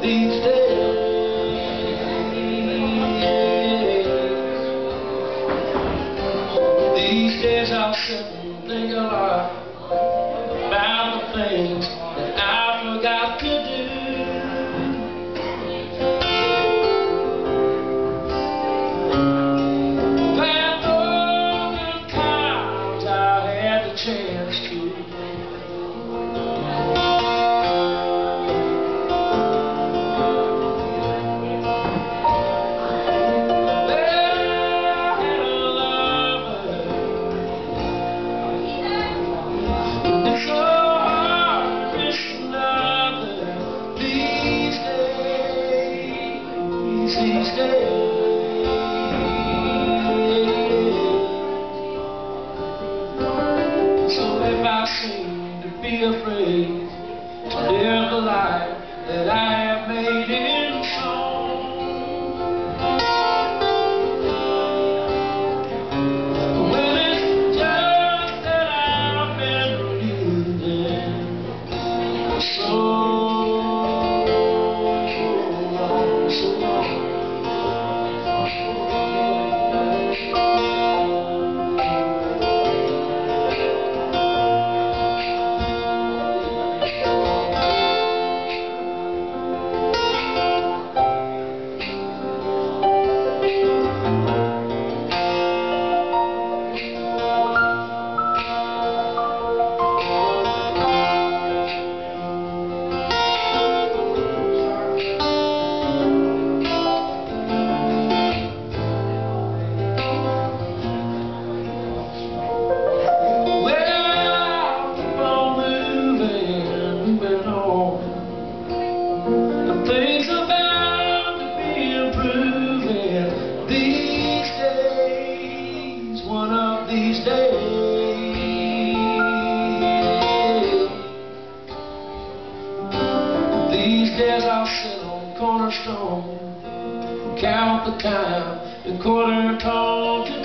these days. These days I sit and think a lot about the things Live the life that I things are bound to be improving these days, one of these days. These days I'll sit on cornerstone, count the time, and quarter talking.